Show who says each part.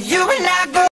Speaker 1: You and I go.